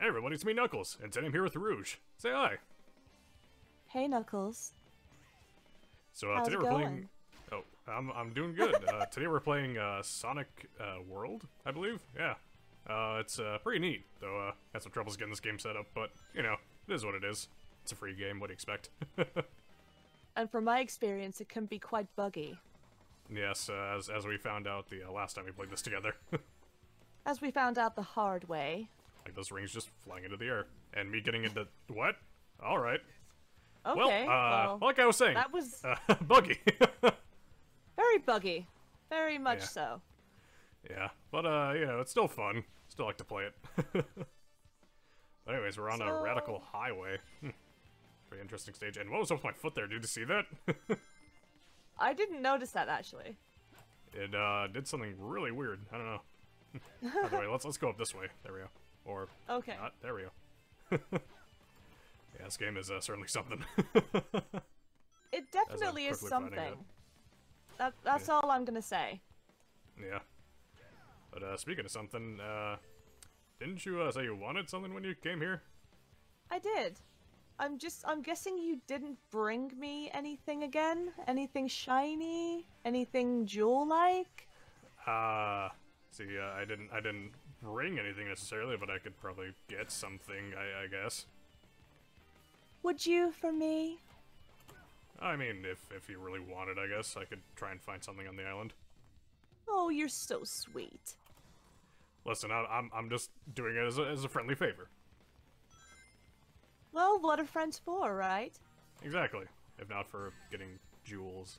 Hey everybody, it's me Knuckles, and today I'm here with Rouge. Say hi. Hey, Knuckles. So uh, How's today we're going? playing. Oh, I'm I'm doing good. uh, today we're playing uh, Sonic uh, World, I believe. Yeah. Uh, it's uh, pretty neat, though. Uh, had some troubles getting this game set up, but you know, it is what it is. It's a free game. What do you expect? And from my experience, it can be quite buggy. yes, uh, as as we found out the uh, last time we played this together. As we found out the hard way. Like those rings just flying into the air, and me getting into what? All right. Okay, well, uh, well, like I was saying, that was uh, buggy. very buggy. Very much Yeah. so. Yeah, but uh, you know, it's still fun. Still like to play it. but anyways, we're on a radical highway. Hmm. Pretty interesting stage. And what was up with my foot there? Did you see that? I didn't notice that, actually. it uh did something really weird. I don't know. By the way, let's let's go up this way. There we go. Or Okay. not. There we go. yeah, this game is uh, certainly something. It definitely is something. That, that's Yeah. all I'm gonna say. yeah. But uh, speaking of something, uh, didn't you uh, say you wanted something when you came here? I did. I'm just, I'm guessing you didn't bring me anything again? Anything shiny? Anything jewel-like? Uh, see, uh, I didn't, I didn't bring anything necessarily, but I could probably get something, I, I guess. Would you for me? I mean, if if you really wanted, I guess I could try and find something on the island. Oh, you're so sweet. Listen, I, I'm I'm just doing it as a, as a friendly favor. Well, what are friends for, right? Exactly. If not for getting jewels.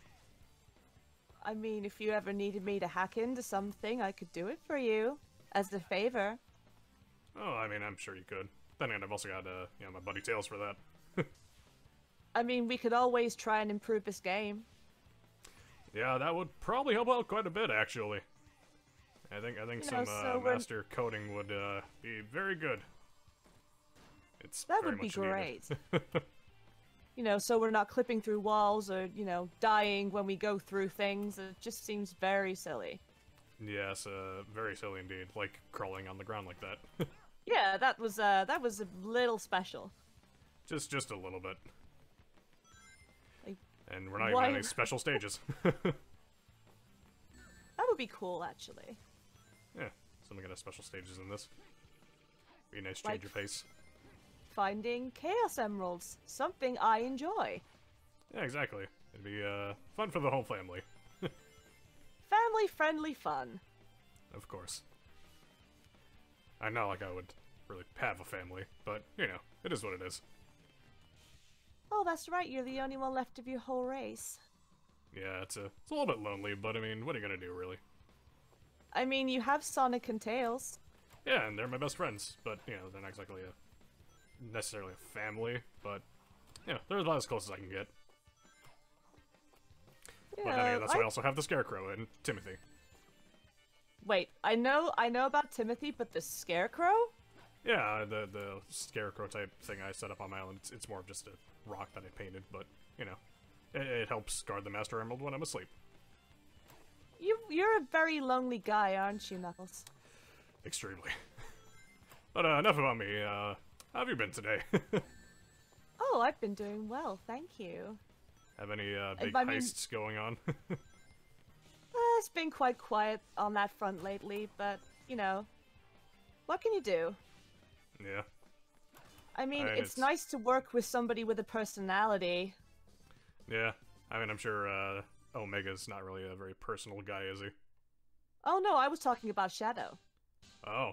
I mean, if you ever needed me to hack into something, I could do it for you. As a favor. Oh, I mean, I'm sure you could. Then again, I've also got uh, you know, my buddy Tails for that. I mean, we could always try and improve this game. Yeah, that would probably help out quite a bit, actually. I think I think You some uh, so we're- master coding would uh, be very good. It's That would be great. you know, so we're not clipping through walls or, you know, dying when we go through things. It just seems very silly. Yes, uh, very silly indeed. Like crawling on the ground like that. Yeah, that was uh that was a little special. just just a little bit. Like, And we're not Why- even on any special stages. that would be cool actually. yeah, something of special stages in this. Be a nice Like- change of pace. Finding chaos emeralds, something I enjoy. Yeah, exactly. It'd be uh, fun for the whole family, Family friendly fun. of course. I know, like I would really have a family, but you know, it is what it is. Oh, that's right, you're the only one left of your whole race. Yeah, it's a it's a little bit lonely, but I mean, what are you gonna do, really? I mean, you have Sonic and Tails. Yeah, and they're my best friends, but you know, they're not exactly a necessarily a family, but you know, they're about as close as I can get. Yeah, But then again, that's why I I- also have the Scarecrow and Timothy. Wait, I know I know about Timothy, but the Scarecrow? Yeah, the the scarecrow type thing I set up on my island. It's, it's more of just a rock that I painted, but you know, it, it helps guard the Master Emerald when I'm asleep. You you're a very lonely guy, aren't you, Knuckles? Extremely. but uh, enough about me. Uh, how have you been today? Oh, I've been doing well, thank you. Have any uh, big I mean- heists going on? Uh, it's been quite quiet on that front lately, but you know, what can you do? yeah. I mean, I mean, it's, it's- nice to work with somebody with a personality. Yeah. I mean, I'm sure uh, Omega's not really a very personal guy, is he? Oh no, I was talking about Shadow. Oh.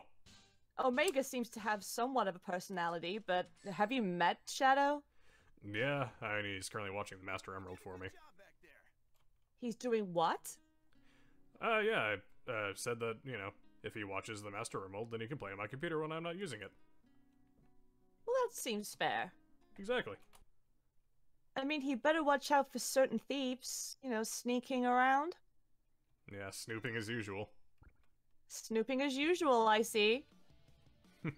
Omega seems to have somewhat of a personality, but have you met Shadow? Yeah, I mean, he's currently watching the Master Emerald for me. He's doing what? Uh, yeah, I uh, said that, you know, if he watches the Master Emerald, then he can play on my computer when I'm not using it. Well, that seems fair. Exactly. I mean, he better watch out for certain thieves, you know, sneaking around. Yeah, snooping as usual. Snooping as usual, I see.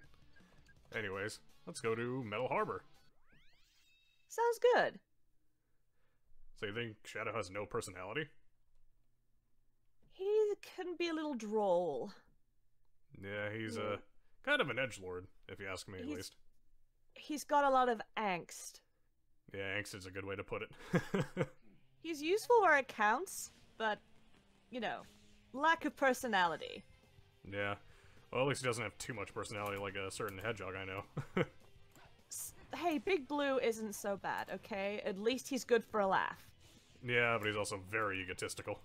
Anyways, let's go to Metal Harbor. Sounds good. So you think Shadow has no personality? He can be a little droll. Yeah, he's Yeah. uh, kind of an edge lord, if you ask me at He's- least. He's got a lot of angst. Yeah, angst is a good way to put it. He's useful where it counts, but, you know, lack of personality. yeah. Well, at least he doesn't have too much personality like a certain hedgehog I know. Hey, Big Blue isn't so bad, okay? At least he's good for a laugh. yeah, but he's also very egotistical.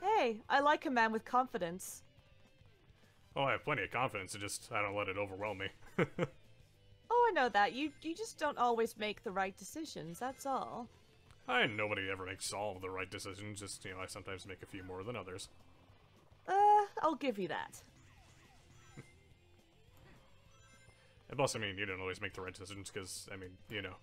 Hey, I like a man with confidence. Oh, I have plenty of confidence, it just I don't let it overwhelm me. Oh, I know that. You you just don't always make the right decisions, that's all. I nobody ever makes all the right decisions, just, you know, I sometimes make a few more than others. Uh, I'll give you that. And plus, I mean, you don't always make the right decisions because, I mean, you know,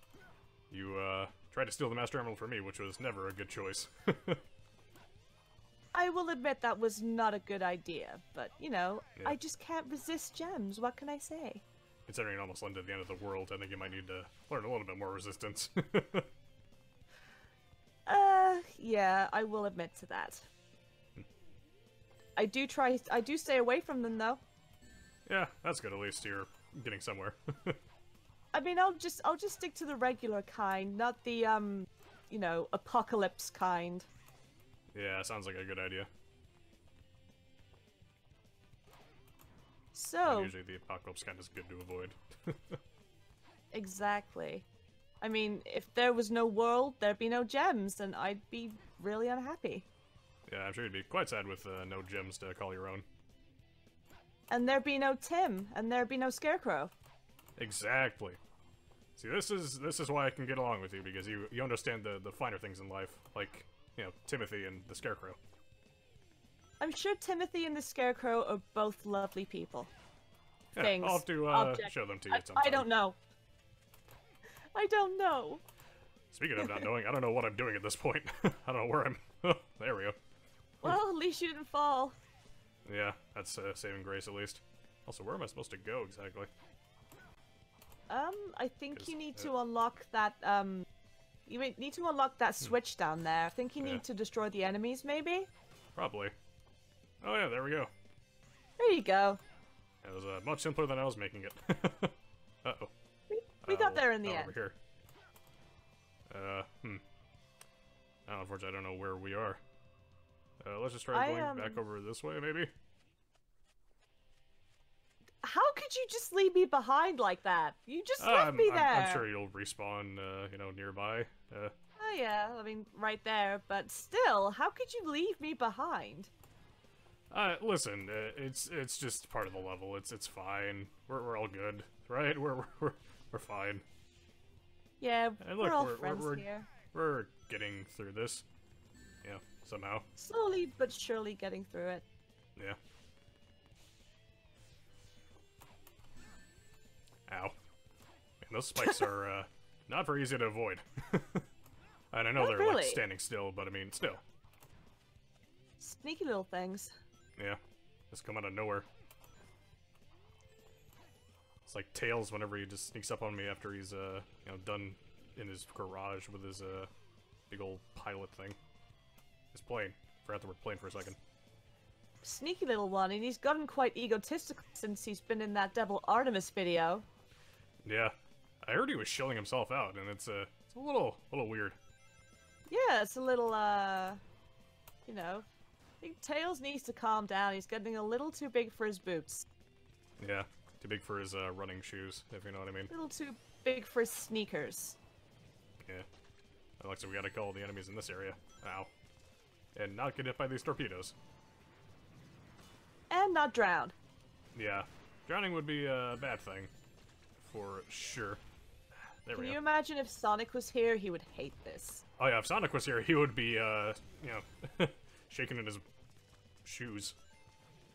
you uh, tried to steal the Master Emerald from me, which was never a good choice. I will admit that was not a good idea, but you know, Yeah. I just can't resist gems. What can I say? Considering it almost led to the end of the world, I think you might need to learn a little bit more resistance. Uh, yeah, I will admit to that. I do try. I do stay away from them though. yeah, that's good. At least you're getting somewhere. I mean, I'll just I'll just stick to the regular kind, not the um, you know, apocalypse kind. yeah, sounds like a good idea. So And usually the apocalypse kind is good to avoid. exactly. I mean, if there was no world, there'd be no gems, and I'd be really unhappy. yeah, I'm sure you'd be quite sad with uh, no gems to call your own. And there'd be no Tim, and there'd be no Scarecrow. Exactly. See, this is this is why I can get along with you because you you understand the the finer things in life, like you know Timothy and the Scarecrow. I'm sure Timothy and the Scarecrow are both lovely people. Yeah, Things, I'll have to uh, show them to you I, at some time. I don't know. I don't know. Speaking of not knowing, I don't know what I'm doing at this point. I don't know where I'm. there we go. Well, at least you didn't fall. Yeah, that's uh, saving grace at least. Also, where am I supposed to go exactly? Um, I think you need uh, to unlock that, um... You need to unlock that switch down there. I think you need Hmm. Yeah. to destroy the enemies, maybe? Probably. Oh yeah, there we go. There you go. It was uh, much simpler than I was making it. uh oh. We, we got there in the end. Over here. Uh, hmm. Now, unfortunately, I don't know where we are. Uh, let's just try I, going um, back over this way, maybe? How could you just leave me behind like that? You just Uh, left I'm, me I'm- there. I'm sure you'll respawn, uh, you know, nearby. Uh, Oh yeah, I mean, right there. But still, how could you leave me behind? uh, listen, uh, it's it's just part of the level. It's it's fine. We're, we're all good, right? We're we're we're, we're fine. Yeah, we're look, all we're- we're- we're- here. We're getting through this. Yeah, somehow. Slowly but surely getting through it. Yeah. Ow. Man, those spikes are uh, not very easy to avoid. and I know Not they're really. like standing still, but I mean, still. Sneaky little things. Yeah. Just come out of nowhere. It's like Tails whenever he just sneaks up on me after he's uh you know done in his garage with his uh big old pilot thing. His plane. Forgot the word plane for a second. Sneaky little one, and he's gotten quite egotistical since he's been in that Devil Artemis video. Yeah. I heard he was shilling himself out, and it's uh it's a little little weird. Yeah, it's a little, uh, you know, I think Tails needs to calm down. He's getting a little too big for his boots. Yeah. Too big for his uh, running shoes, if you know what I mean. A little too big for his sneakers. Yeah. Alexa, we gotta call the enemies in this area. Ow. And not get hit by these torpedoes. And not drown. Yeah. Drowning would be a bad thing. For sure. There Can you go. imagine if Sonic was here? He would hate this. Oh yeah, if Sonic was here, he would be, uh, you know, shaking in his shoes.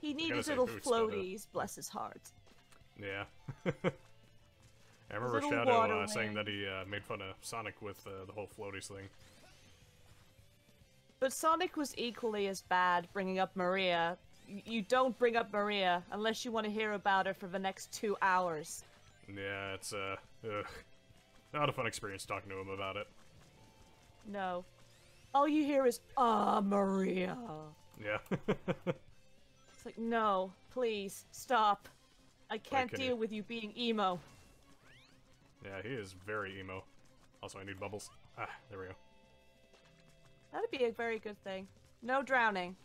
He needed little boots, but, uh, floaties, bless his heart. Yeah. I remember Shadow uh, saying that he uh, made fun of Sonic with uh, the whole floaties thing. But Sonic was equally as bad bringing up Maria. You don't bring up Maria unless you want to hear about her for the next two hours. Yeah, it's, uh, ugh. Not a fun experience talking to him about it. No. All you hear is, ah, Maria. Yeah. It's like, no, please, stop. I can't can deal you- with you being emo. Yeah, he is very emo. Also, I need bubbles. Ah, there we go. That'd be a very good thing. No drowning.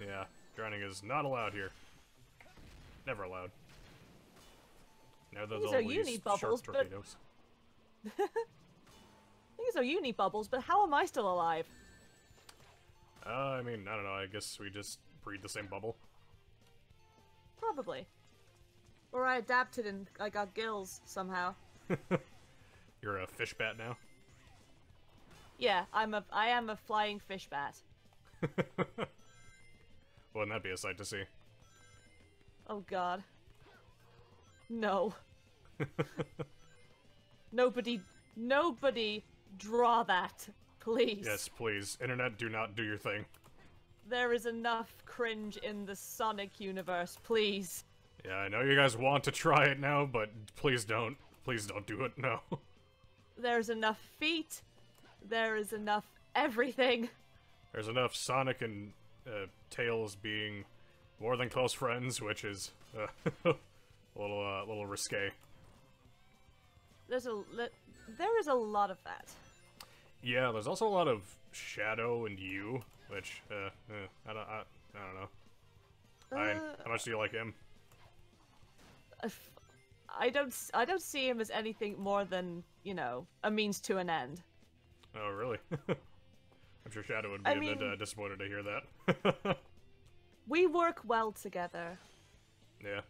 Yeah, drowning is not allowed here. Never allowed. Now These are these uni bubbles, shark but- These are uni bubbles, but how am I still alive? Uh, I mean, I don't know. I guess we just breed the same bubble. Probably. Or I adapted and I got gills somehow. You're a fish bat now. Yeah, I'm a I am a flying fish bat. Wouldn't that be a sight to see? Oh god. No. nobody nobody draw that, please. Yes, please. Internet, do not do your thing. There is enough cringe in the Sonic universe, please. Yeah, I know you guys want to try it now, but please don't. Please don't do it. No. There's enough feet. There is enough everything. There's enough Sonic and uh, Tails being more than close friends, which is uh, a little, uh, little risque. There's a there is a lot of that. Yeah, there's also a lot of Shadow and you, which uh, uh I don't, I, I don't know. Ryan, Uh, how much do you like him? I don't I don't see him as anything more than, you know, a means to an end. Oh, really? I'm sure Shadow would be I a bit uh, disappointed to hear that. We work well together. yeah.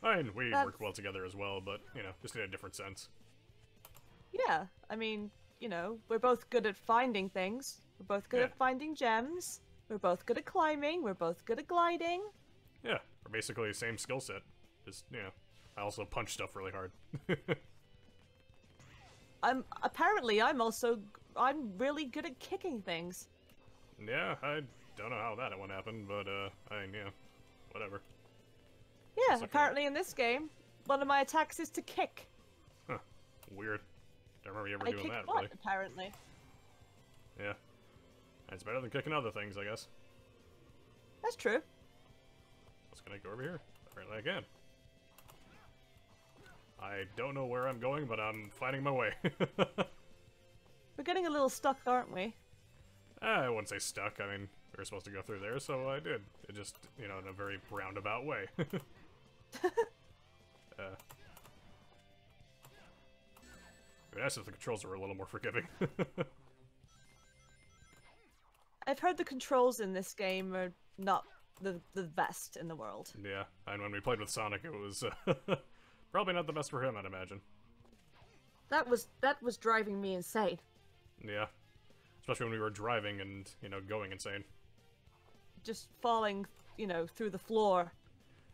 I mean, we work well together as well, but, you know, just in a different sense. Yeah, I mean, you know, we're both good at finding things. We're both good Yeah. at finding gems. We're both good at climbing. We're both good at gliding. Yeah, we're basically the same skill set. Just, you know, I also punch stuff really hard. I'm apparently I'm also I'm really good at kicking things. yeah, I don't know how that one happened, but, uh, I yeah, whatever. Yeah, okay. apparently in this game, one of my attacks is to kick. Huh. Weird. Don't remember you ever I doing that, butt, really. apparently. Yeah. It's better than kicking other things, I guess. That's true. Let's gonna go over here. Apparently I can. I don't know where I'm going, but I'm finding my way. We're getting a little stuck, aren't we? I wouldn't say stuck. I mean, we were supposed to go through there, so I did. It just, you know, in a very roundabout way. uh, it'd be if the controls were a little more forgiving. I've heard the controls in this game are not the the best in the world. yeah, and when we played with Sonic, it was uh, probably not the best for him, I'd imagine. That was that was driving me insane. Yeah. Especially when we were driving and, you know, going insane. Just falling, you know, through the floor.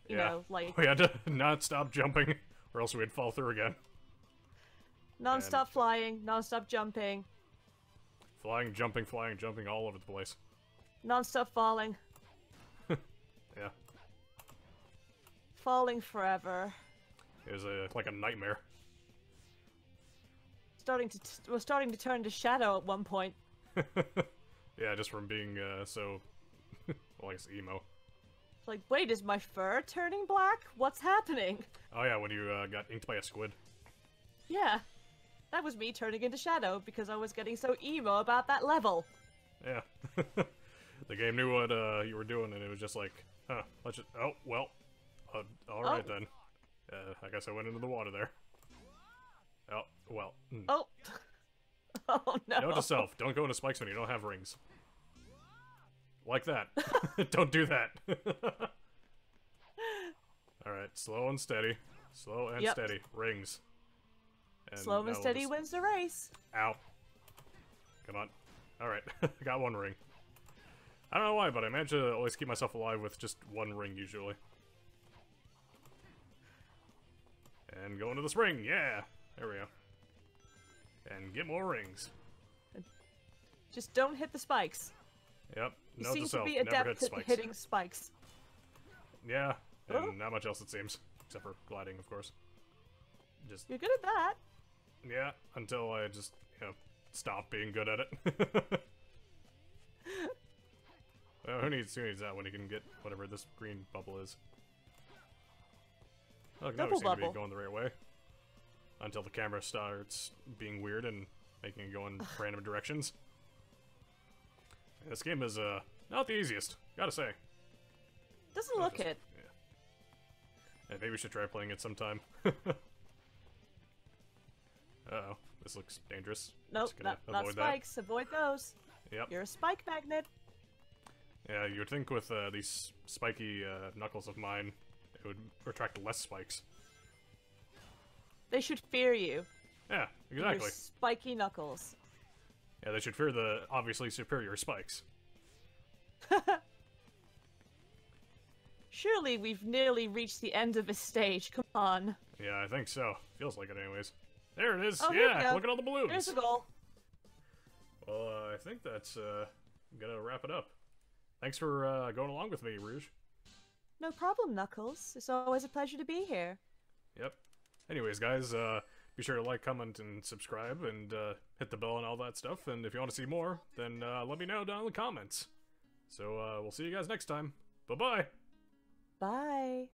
You yeah. know, like We had to not stop jumping, or else we'd fall through again. non-stop flying, non-stop jumping, Flying, jumping, flying, jumping all over the place. non-stop falling, Yeah. falling forever. Was a, like a nightmare. Starting to t- was starting to turn to shadow at one point. yeah, just from being uh, so, well, emo. Like, wait, is my fur turning black? What's happening? Oh yeah, when you uh, got inked by a squid. Yeah, that was me turning into shadow because I was getting so emo about that level. Yeah. the game knew what uh, you were doing, and it was just like, huh, let's just, oh, well, uh, alright Oh. then. Uh, I guess I went into the water there. Oh, well. hmm. Oh, oh no! Note to self, don't go into spikes when you don't have rings. Like that. don't do that. Alright, slow and steady. Slow and Yep. steady. Rings. And Slow and steady just- wins the race. Ow. Come on. Alright, got one ring. I don't know why, but I manage to always keep myself alive with just one ring usually. And go into the spring, yeah! There we go. And get more rings. Just don't hit the spikes. Yep. You Note seem to self, to be never adept hit at spikes. hitting spikes. Yeah, and Oh. not much else it seems. Except for gliding, of course. Just, You're good at that. yeah, until I just, you know, stop being good at it. well, who needs, who needs that when you can get whatever this green bubble is? Look, now we Double seem to be bubble. going the right way. Until the camera starts being weird and making it go in random directions. This game is, uh, not the easiest, gotta say. Doesn't Not look just- it. Yeah. Yeah, maybe we should try playing it sometime. Uh-oh, this looks dangerous. Nope, not, not avoid that. spikes. Avoid those. Yep. You're a spike magnet. Yeah, you would think with uh, these spiky uh, knuckles of mine, it would attract less spikes. They should fear you. Yeah, exactly. spiky knuckles. Yeah, they should fear the obviously superior spikes. Surely we've nearly reached the end of this stage. Come on. Yeah, I think so. Feels like it anyways. There it is. Oh, yeah, look at all the balloons. There's a goal. Well, uh, I think that's uh, gonna wrap it up. Thanks for uh, going along with me, Rouge. No problem, Knuckles. It's always a pleasure to be here. Yep. Anyways, guys, uh, be sure to like, comment, and subscribe, and uh, hit the bell and all that stuff. And if you want to see more, then uh, let me know down in the comments. So uh, we'll see you guys next time. Bye bye. Bye.